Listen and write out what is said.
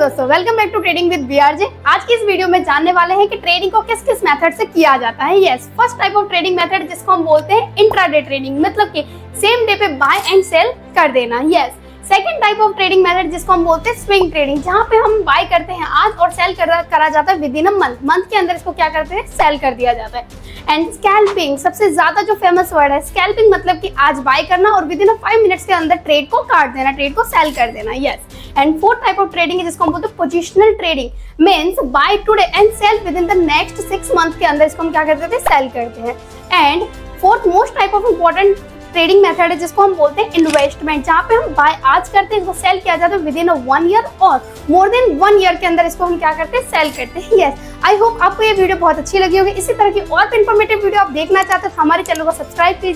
दोस्तों welcome back to trading with BRJ आज की इस वीडियो में जानने वाले हैं कि ट्रेडिंग को किस किस मेथड से किया जाता है। Yes first type of trading method जिसको हम बोलते हैं इंट्राडे ट्रेडिंग मतलब कि सेम डे पे बाय एंड सेल कर देना। Yes second type of trading method जिसको हम बोलते हैं स्विंग ट्रेडिंग जहाँ पे हम बाय करते हैं आज और सेल करा, करा जाता है within a month month के अंदर इसको क्या करते हैं? सेल कर दिया जाता है। एंड स्कैल्पिंग सबसे ज़्यादा जो फ़ेमस वर्ड है स्कैल्पिंग मतलब कि आज बाय करना और within a five minutes के अंदर ट्रेड को काट देना ट्रेड को सेल कर देना yes and fourth type of trading है जिसको हम बोलते हैं positional trading means buy today and sell within the next six month के अंदर इसको हम क्या करते थे? सेल करते हैं। And fourth most type of important trading method है, जिसको हम बोलते हैं इन्वेस्टमेंट जहाँ पे हम बाय आज करते हैं, इसको सेल किया जाता है विद इन वन ईयर और मोर देन वन ईयर के अंदर इसको हम क्या करते हैं? सेल करते हैं। यस आई होप आपको ये वीडियो बहुत अच्छी लगी होगी। इसी तरह की और इन्फॉर्मेटिव वीडियो आप देखना चाहते हैं तो हमारे चैनल को सब्सक्राइब कीजिए।